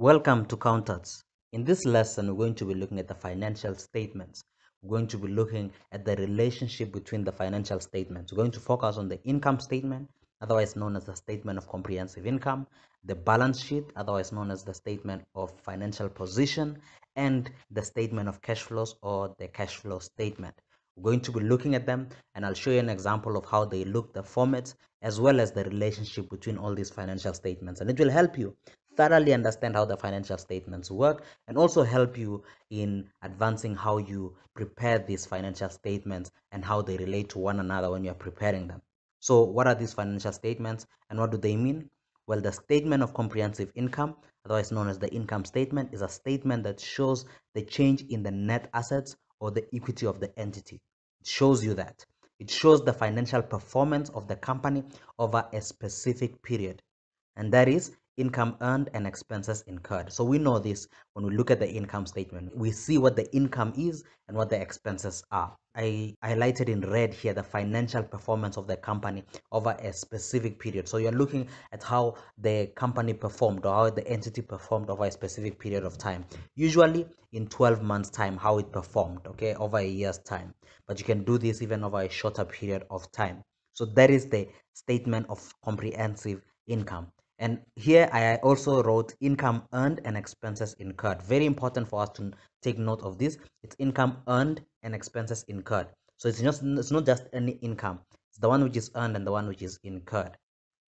Welcome to Counttuts. In this lesson, we're going to be looking at the financial statements. We're going to be looking at the relationship between the financial statements. We're going to focus on the income statement, otherwise known as the statement of comprehensive income, the balance sheet, otherwise known as the statement of financial position, and the statement of cash flows or the cash flow statement. We're going to be looking at them and I'll show you an example of how they look, the formats, as well as the relationship between all these financial statements. And it will help you thoroughly understand how the financial statements work and also help you in advancing how you prepare these financial statements and how they relate to one another when you're preparing them. So what are these financial statements and what do they mean? Well, the statement of comprehensive income, otherwise known as the income statement, is a statement that shows the change in the net assets or the equity of the entity. It shows you that. It shows the financial performance of the company over a specific period. And that is income earned and expenses incurred. So we know this when we look at the income statement. We see what the income is and what the expenses are. I highlighted in red here the financial performance of the company over a specific period. So you're looking at how the company performed or how the entity performed over a specific period of time. Usually in 12 months time, how it performed, okay, over a year's time. But you can do this even over a shorter period of time. So that is the statement of comprehensive income. And here I also wrote income earned and expenses incurred. Very important for us to take note of this. It's income earned and expenses incurred. So it's just it's not just any income. It's the one which is earned and the one which is incurred.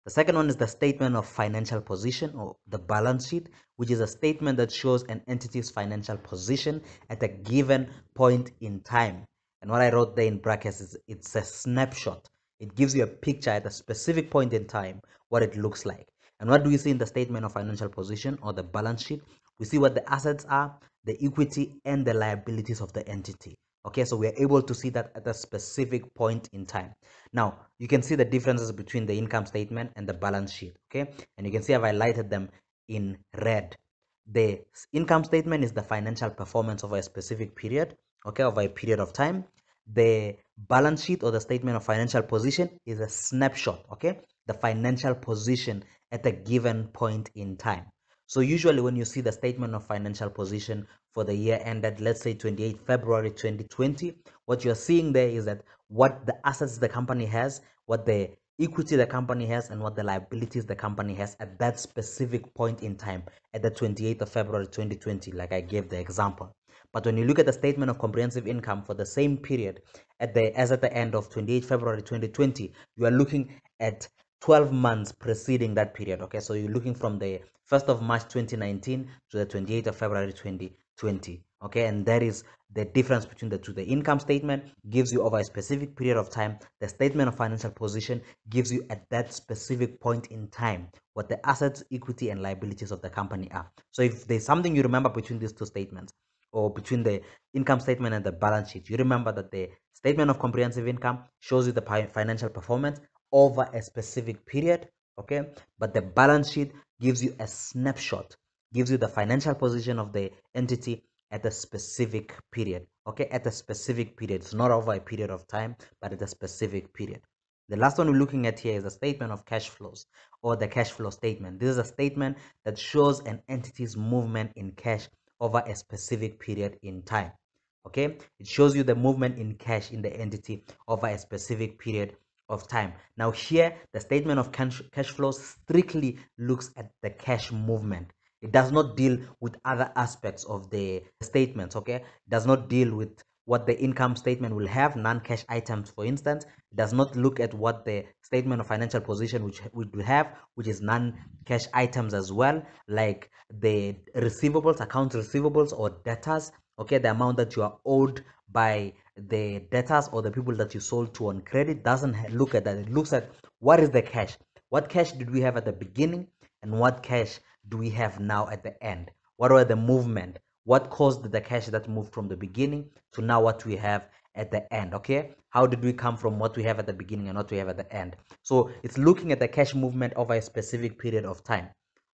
The second one is the statement of financial position or the balance sheet, which is a statement that shows an entity's financial position at a given point in time. And what I wrote there in brackets is it's a snapshot. It gives you a picture at a specific point in time what it looks like. And what do we see in the statement of financial position or the balance sheet? We see what the assets are, the equity, and the liabilities of the entity. Okay, so we are able to see that at a specific point in time. Now, you can see the differences between the income statement and the balance sheet. Okay, and you can see I've highlighted them in red. The income statement is the financial performance over a specific period, okay, over a period of time. The balance sheet or the statement of financial position is a snapshot, okay, the financial position at a given point in time. So usually when you see the statement of financial position for the year ended, let's say 28 February 2020, what you're seeing there is that what the assets the company has, what the equity the company has, and what the liabilities the company has at that specific point in time at the 28th of February 2020, like I gave the example. But when you look at the statement of comprehensive income for the same period at the as at the end of 28 February 2020, you are looking at 12 months preceding that period okay? So you're looking from the 1st of march 2019 to the 28th of february 2020 okay? And that is the difference between the two. The income statement gives you over a specific period of time. The statement of financial position gives you at that specific point in time what the assets equity and liabilities of the company are. So if there's something you remember between these two statements or between the income statement and the balance sheet you remember that the statement of comprehensive income shows you the financial performance over a specific period okay? But the balance sheet gives you a snapshot gives you the financial position of the entity at a specific period okay? At a specific period. It's not over a period of time but at a specific period. The last one we're looking at here is a statement of cash flows or the cash flow statement. This is a statement that shows an entity's movement in cash over a specific period in time okay? It shows you the movement in cash in the entity over a specific period of time. Now here, the statement of cash, cash flow strictly looks at the cash movement. It does not deal with other aspects of the statements, okay? It does not deal with what the income statement will have, non-cash items, for instance. It does not look at what the statement of financial position which would have, which is non-cash items as well, like the receivables, accounts receivables or debtors, okay? The amount that you are owed by the debtors or the people that you sold to on credit doesn't look at that. It looks at what is the cash? What cash did we have at the beginning and what cash do we have now at the end? What were the movement? What caused the cash that moved from the beginning to now what we have at the end okay? How did we come from what we have at the beginning and what we have at the end? So it's looking at the cash movement over a specific period of time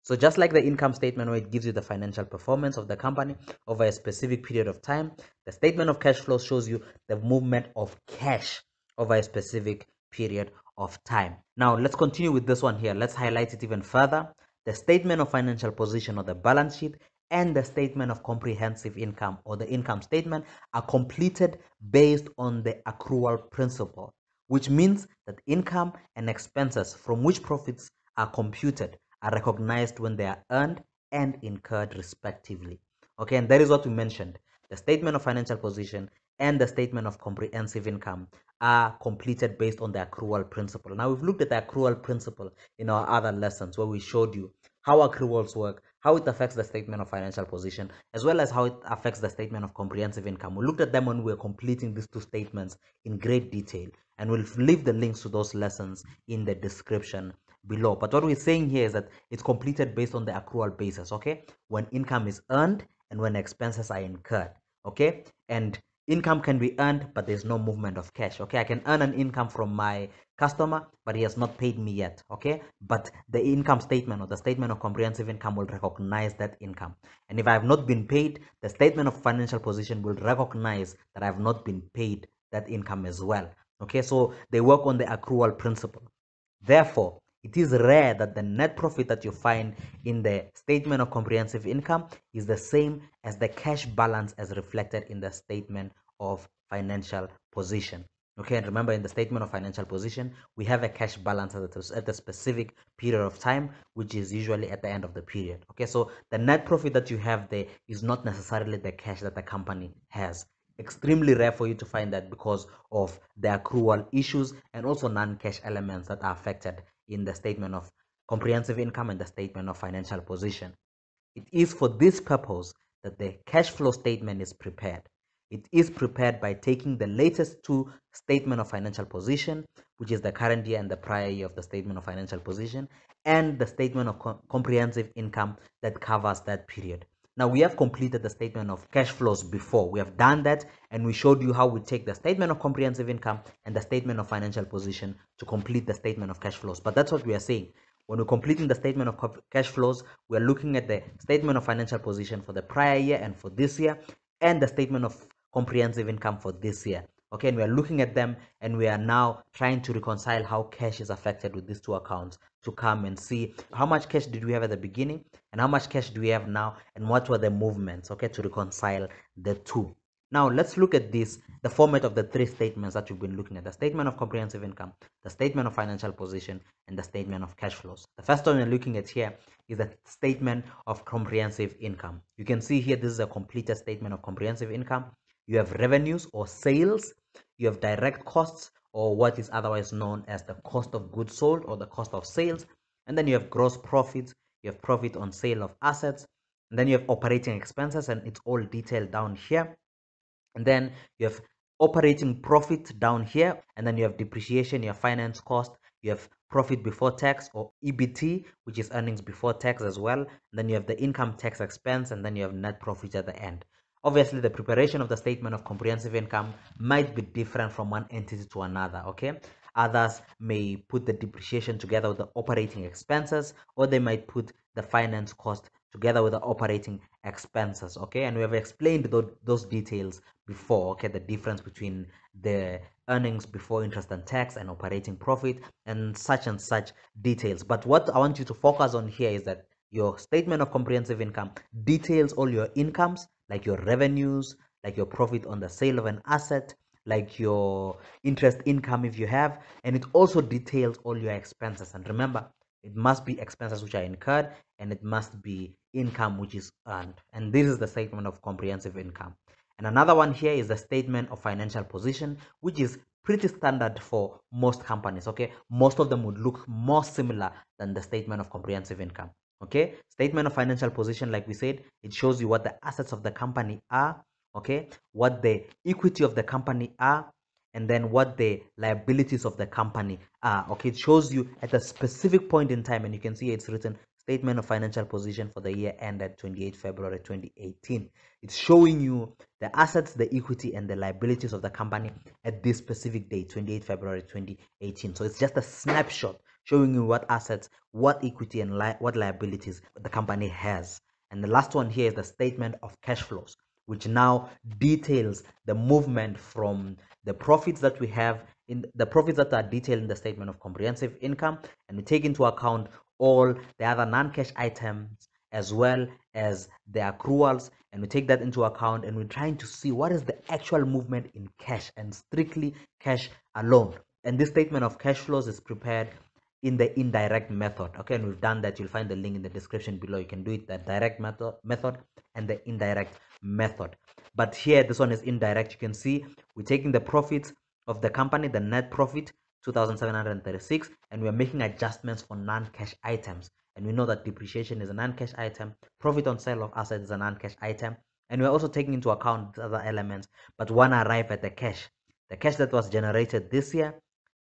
so just like the income statement where it gives you the financial performance of the company over a specific period of time, the statement of cash flow shows you the movement of cash over a specific period of time. Now let's continue with this one here. Let's highlight it even further. the statement of financial position or the balance sheet and the statement of comprehensive income or the income statement are completed based on the accrual principle, which means that income and expenses from which profits are computed are recognized when they are earned and incurred respectively. Okay, and that is what we mentioned. The statement of financial position and the statement of comprehensive income are completed based on the accrual principle. Now, we've looked at the accrual principle in our other lessons where we showed you how accruals work, how it affects the statement of financial position, as well as how it affects the statement of comprehensive income. We looked at them when we were completing these two statements in great detail, and we'll leave the links to those lessons in the description below. But what we're saying here is that it's completed based on the accrual basis, okay? When income is earned and when expenses are incurred, okay? And income can be earned but there's no movement of cash okay i can earn an income from my customer but he has not paid me yet okay but the income statement or the statement of comprehensive income will recognize that income and if i have not been paid the statement of financial position will recognize that i have not been paid that income as well okay so they work on the accrual principle therefore it is rare that the net profit that you find in the statement of comprehensive income is the same as the cash balance as reflected in the statement of financial position. Okay, and remember in the statement of financial position, we have a cash balance at a, at a specific period of time, which is usually at the end of the period. Okay, so the net profit that you have there is not necessarily the cash that the company has extremely rare for you to find that because of the accrual issues and also non-cash elements that are affected in the statement of comprehensive income and the statement of financial position. It is for this purpose that the cash flow statement is prepared. It is prepared by taking the latest two statement of financial position, which is the current year and the prior year of the statement of financial position, and the statement of co comprehensive income that covers that period. Now we have completed the statement of cash flows before. We have done that and we showed you how we take the statement of comprehensive income and the statement of financial position to complete the statement of cash flows. But that's what we are saying. When we're completing the statement of cash flows, we are looking at the statement of financial position for the prior year and for this year and the statement of comprehensive income for this year okay and we are looking at them and we are now trying to reconcile how cash is affected with these two accounts to come and see how much cash did we have at the beginning and how much cash do we have now and what were the movements okay to reconcile the two. Now let's look at this the format of the three statements that you've been looking at the statement of comprehensive income the statement of financial position and the statement of cash flows. The first one we're looking at here is the statement of comprehensive income. You can see here this is a completed statement of comprehensive income. You have revenues or sales, you have direct costs or what is otherwise known as the cost of goods sold or the cost of sales, and then you have gross profits, you have profit on sale of assets, and then you have operating expenses, and it's all detailed down here. And then you have operating profit down here, and then you have depreciation, your finance cost, you have profit before tax or EBT, which is earnings before tax as well. And then you have the income tax expense, and then you have net profit at the end. Obviously, the preparation of the statement of comprehensive income might be different from one entity to another, okay? Others may put the depreciation together with the operating expenses, or they might put the finance cost together with the operating expenses, okay? And we have explained th those details before, okay? The difference between the earnings before interest and tax and operating profit and such and such details. But what I want you to focus on here is that your statement of comprehensive income details all your incomes like your revenues, like your profit on the sale of an asset, like your interest income if you have, and it also details all your expenses. And remember, it must be expenses which are incurred and it must be income which is earned. And this is the statement of comprehensive income. And another one here is the statement of financial position, which is pretty standard for most companies. Okay, most of them would look more similar than the statement of comprehensive income okay? Statement of financial position like we said it shows you what the assets of the company are okay? What the equity of the company are and then what the liabilities of the company are okay? It shows you at a specific point in time and you can see it's written statement of financial position for the year ended 28 february 2018 it's showing you the assets the equity and the liabilities of the company at this specific date 28 february 2018 so it's just a snapshot showing you what assets, what equity, and li what liabilities the company has. And the last one here is the statement of cash flows, which now details the movement from the profits that we have in the profits that are detailed in the statement of comprehensive income, and we take into account all the other non-cash items as well as the accruals and we take that into account and we're trying to see what is the actual movement in cash and strictly cash alone and this statement of cash flows is prepared in the indirect method okay? And we've done that. You'll find the link in the description below. You can do it the direct method method and the indirect method. But here this one is indirect. You can see we're taking the profits of the company the net profit 2736 and we're making adjustments for non-cash items. And we know that depreciation is a non-cash item profit on sale of assets is a non-cash item and we're also taking into account other elements but one arrive at the cash. The cash that was generated this year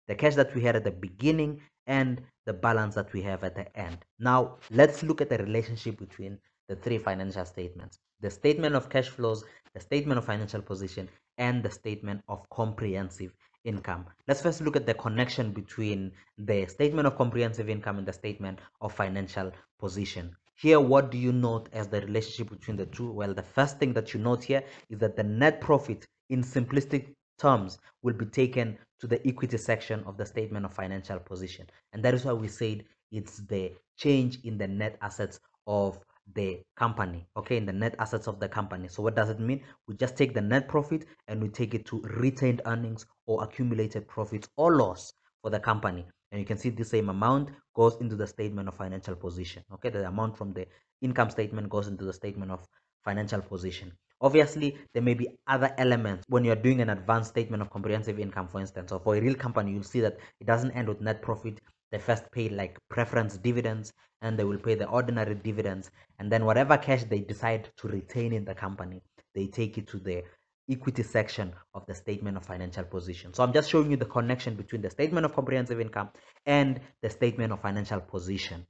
the cash that we had at the beginning and the balance that we have at the end. Now, let's look at the relationship between the three financial statements the statement of cash flows, the statement of financial position, and the statement of comprehensive income. Let's first look at the connection between the statement of comprehensive income and the statement of financial position. Here, what do you note as the relationship between the two? Well, the first thing that you note here is that the net profit in simplistic terms will be taken to the equity section of the statement of financial position. And that is why we said it's the change in the net assets of the company okay? In the net assets of the company. So what does it mean? We just take the net profit and we take it to retained earnings or accumulated profits or loss for the company. And you can see the same amount goes into the statement of financial position okay? The amount from the income statement goes into the statement of financial position Obviously, there may be other elements when you're doing an advanced statement of comprehensive income, for instance. So for a real company, you'll see that it doesn't end with net profit. They first pay like preference dividends and they will pay the ordinary dividends. And then whatever cash they decide to retain in the company, they take it to the equity section of the statement of financial position. So I'm just showing you the connection between the statement of comprehensive income and the statement of financial position.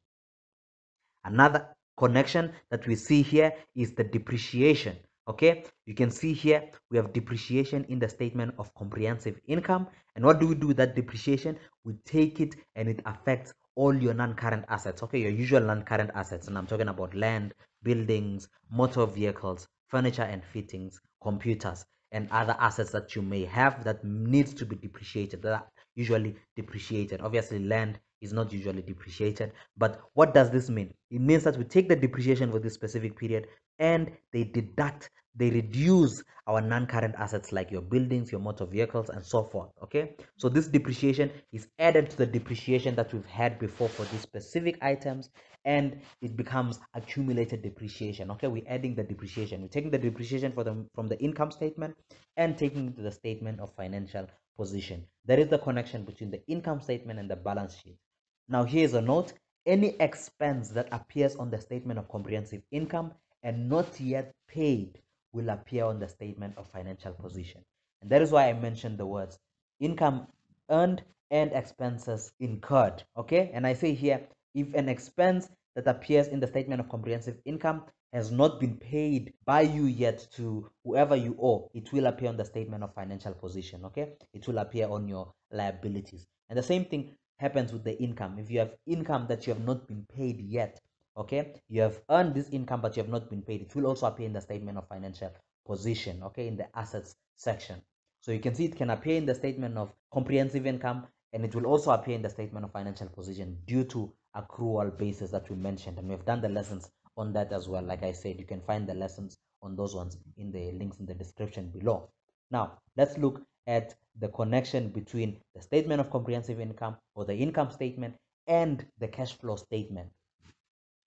Another connection that we see here is the depreciation okay? You can see here we have depreciation in the statement of comprehensive income. And what do we do with that depreciation? We take it and it affects all your non-current assets. Okay your usual non-current assets. And i'm talking about land buildings motor vehicles furniture and fittings computers and other assets that you may have that needs to be depreciated that are usually depreciated. Obviously land is not usually depreciated. But what does this mean? It means that we take the depreciation for this specific period and they deduct they reduce our non-current assets like your buildings your motor vehicles and so forth okay? So this depreciation is added to the depreciation that we've had before for these specific items and it becomes accumulated depreciation okay? We're adding the depreciation. We're taking the depreciation for them from the income statement and taking it to the statement of financial position. There is the connection between the income statement and the balance sheet now here's a note any expense that appears on the statement of comprehensive income and not yet paid will appear on the statement of financial position. And that is why I mentioned the words income earned and expenses incurred. Okay. And I say here, if an expense that appears in the statement of comprehensive income has not been paid by you yet to whoever you owe, it will appear on the statement of financial position. Okay. It will appear on your liabilities. And the same thing happens with the income. If you have income that you have not been paid yet, okay? You have earned this income but you have not been paid it will also appear in the statement of financial position okay? In the assets section. So you can see it can appear in the statement of comprehensive income and it will also appear in the statement of financial position due to accrual basis that we mentioned. And we've done the lessons on that as well. Like i said you can find the lessons on those ones in the links in the description below. Now let's look at the connection between the statement of comprehensive income or the income statement and the cash flow statement.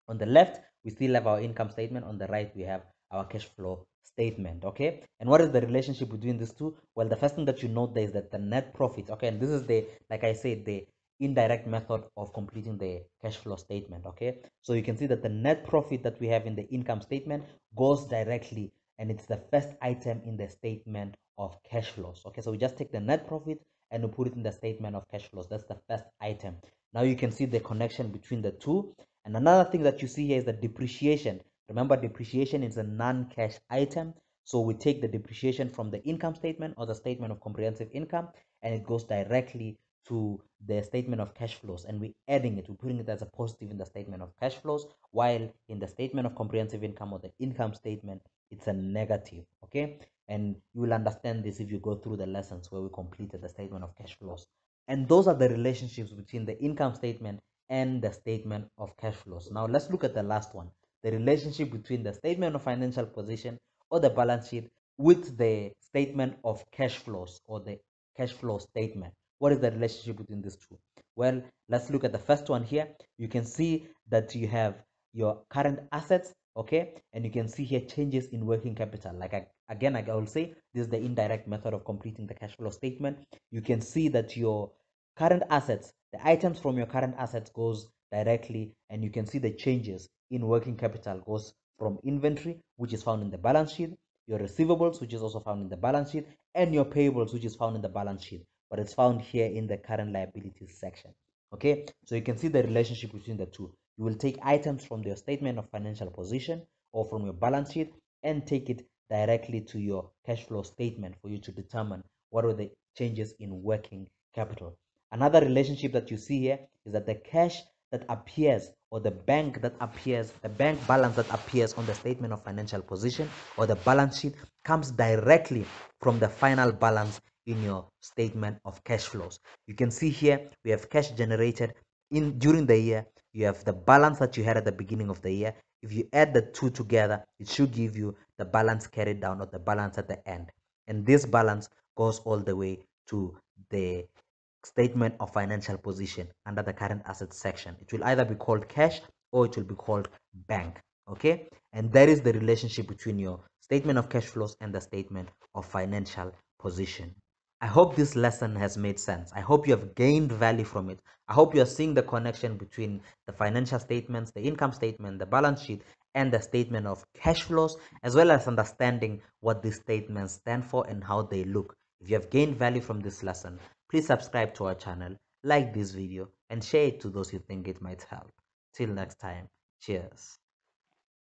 On the left we still have our income statement. On the right we have our cash flow statement okay? And what is the relationship between these two? Well the first thing that you note there is that the net profit okay? And this is the like i said the indirect method of completing the cash flow statement okay? So you can see that the net profit that we have in the income statement goes directly and it's the first item in the statement of cash flows. Okay so we just take the net profit and we put it in the statement of cash flows. That's the first item. Now you can see the connection between the two. And another thing that you see here is the depreciation. Remember, depreciation is a non-cash item. So we take the depreciation from the income statement or the statement of comprehensive income, and it goes directly to the statement of cash flows. And we're adding it. We're putting it as a positive in the statement of cash flows while in the statement of comprehensive income or the income statement it's a negative. Okay and you will understand this if you go through the lessons where we completed the statement of cash flows and those are the relationships between the income statement and the statement of cash flows. Now let's look at the last one, the relationship between the statement of financial position or the balance sheet with the statement of cash flows or the cash flow statement. What is the relationship between these two? Well, let's look at the first one here. You can see that you have your current assets, okay? And you can see here changes in working capital. Like I, again, I will say this is the indirect method of completing the cash flow statement. You can see that your current assets, the items from your current assets goes directly and you can see the changes in working capital goes from inventory, which is found in the balance sheet, your receivables, which is also found in the balance sheet, and your payables, which is found in the balance sheet, but it's found here in the current liabilities section. Okay, so you can see the relationship between the two. You will take items from your statement of financial position or from your balance sheet and take it directly to your cash flow statement for you to determine what are the changes in working capital. Another relationship that you see here is that the cash that appears or the bank that appears, the bank balance that appears on the statement of financial position or the balance sheet comes directly from the final balance in your statement of cash flows. You can see here we have cash generated in during the year. You have the balance that you had at the beginning of the year. If you add the two together, it should give you the balance carried down or the balance at the end. And this balance goes all the way to the statement of financial position under the current assets section. It will either be called cash or it will be called bank. Okay, and that is the relationship between your statement of cash flows and the statement of financial position. I hope this lesson has made sense. I hope you have gained value from it. I hope you are seeing the connection between the financial statements, the income statement, the balance sheet, and the statement of cash flows, as well as understanding what these statements stand for and how they look. If you have gained value from this lesson, Please subscribe to our channel, like this video, and share it to those you think it might help. Till next time, cheers.